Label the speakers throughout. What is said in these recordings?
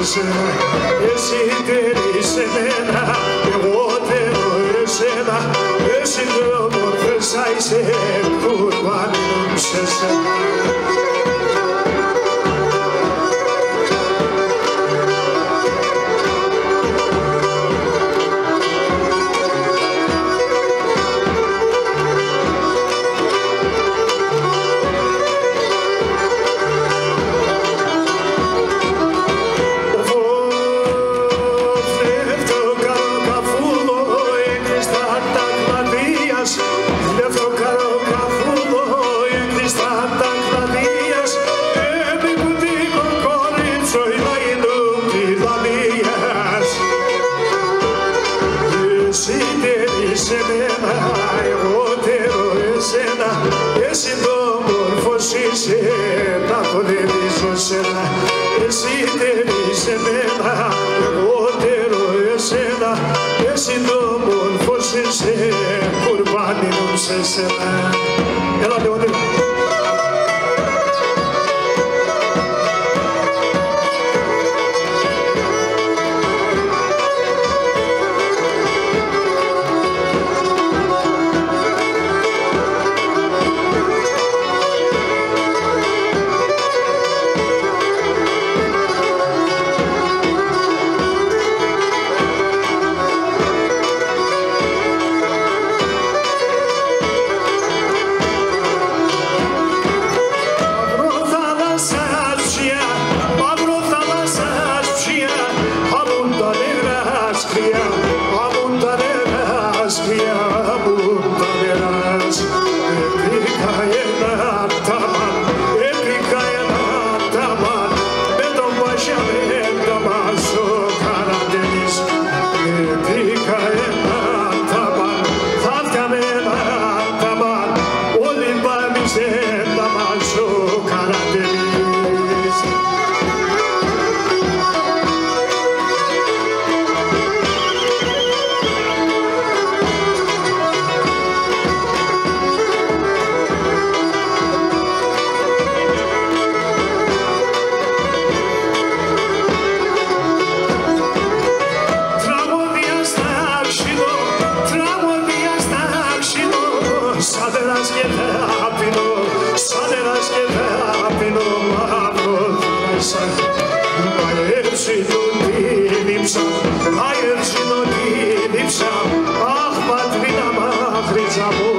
Speaker 1: εσένα, εσύ θέλεις εμένα, εγώ θέλω εσένα, εσύ θέλω μορφές, θα είσαι κουρβάνιος εσένα. ξένα τον ελίζω σένα Εσύ τελείσαι μένα, εγώ τέλω εσένα Εσύ το μόνος εσύ, κουρβάνι μου σε σένα Έλα amor.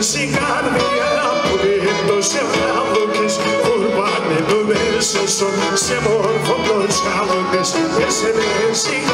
Speaker 1: στην καρδιά που σε βλάβοκες Κουρπάνε το δέρσο στον σε μόρφο πλωσάδοκες Και σε μέση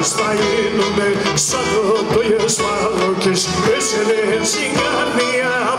Speaker 1: Ισραήλ με σαν το Ιεσμάρ και σπέσελε σιγάνια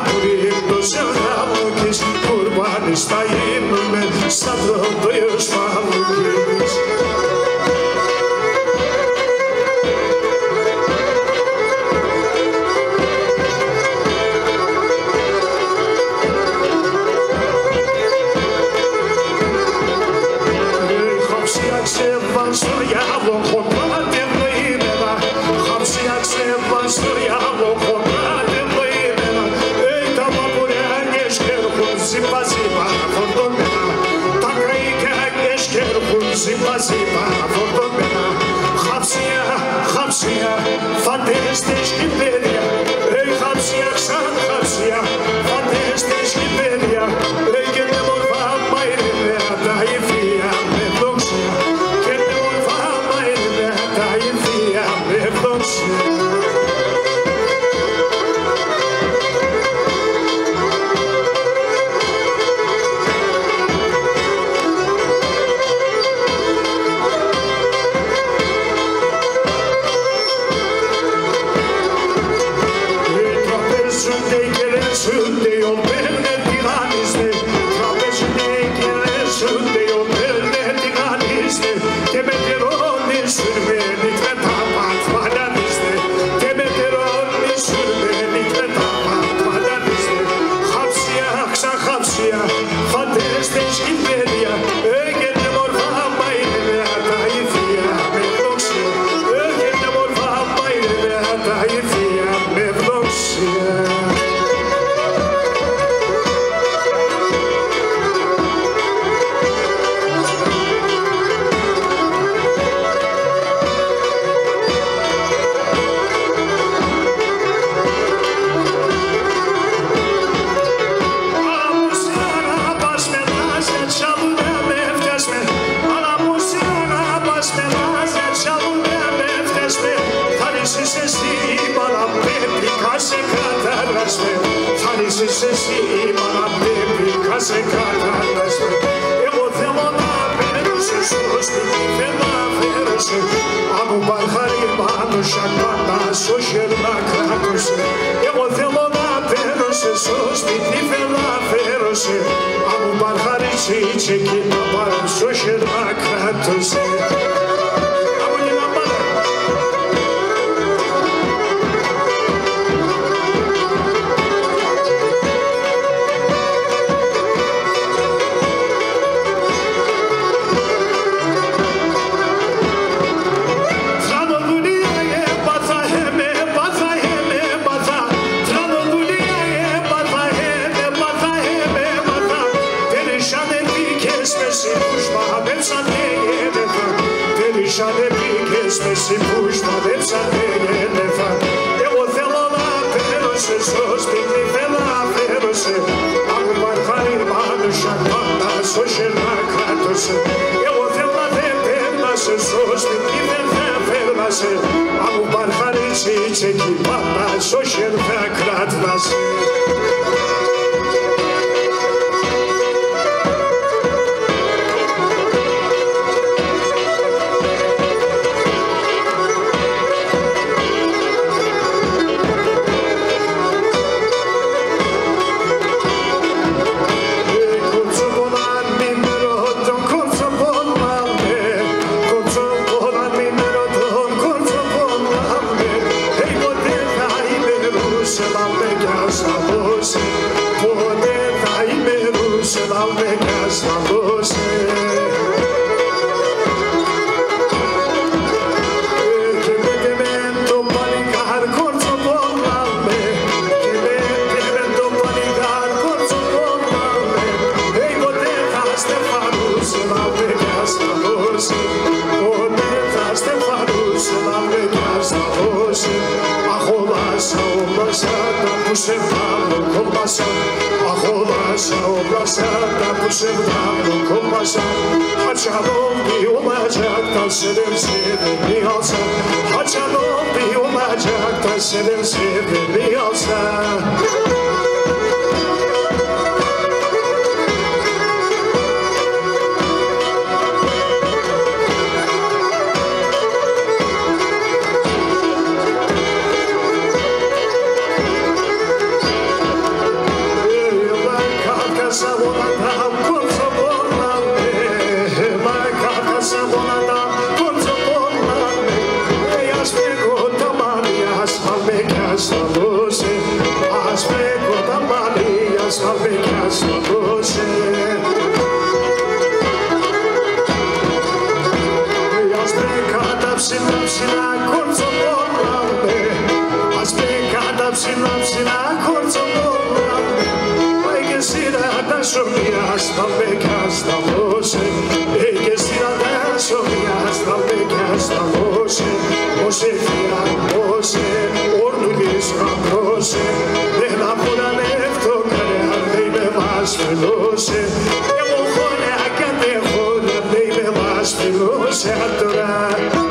Speaker 1: Amen. As ederim sevimli olsa Haçan ol bir olacak. Taş ederim sevimli olsa sera dorato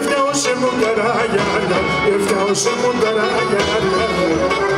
Speaker 1: Έφταω σε μονταράγια, έφταω σε μονταράγια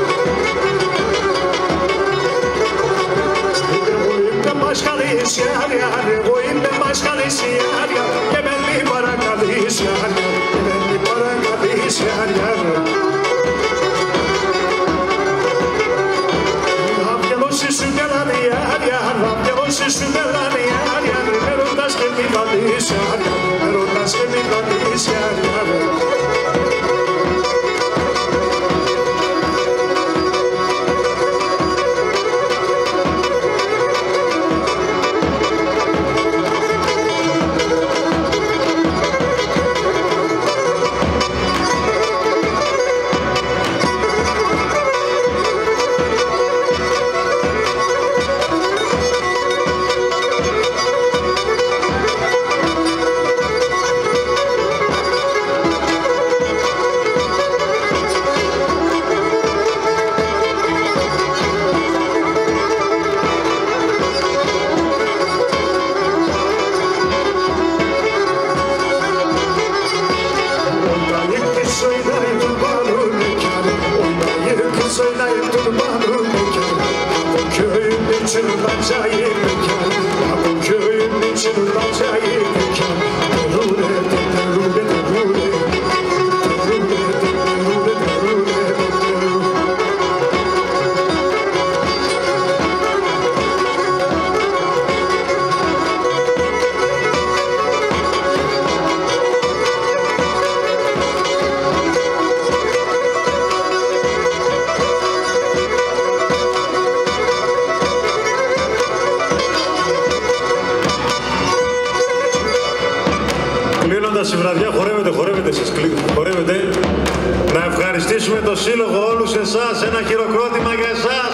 Speaker 2: Σύλλογο όλους εσάς, ένα χειροκρότημα για εσάς.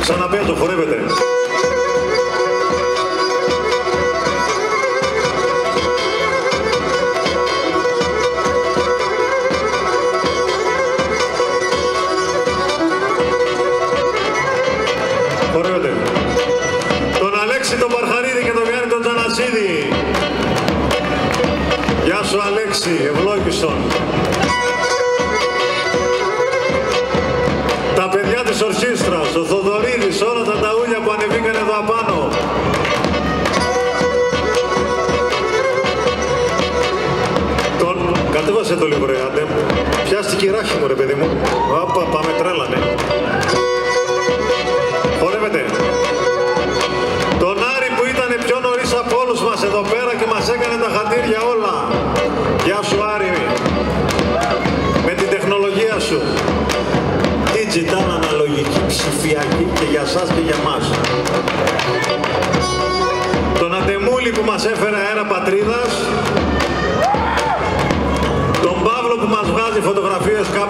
Speaker 2: Ξαναπέζω, χορεύετε. Άσε το λίγο ρε άντε. Πιάστηκε η ράχη μου ρε παιδί μου. Άπα, πάμε τρέλανε.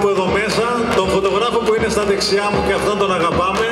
Speaker 2: εδώ μέσα, τον φωτογράφο που είναι στα δεξιά μου και αυτόν τον αγαπάμε,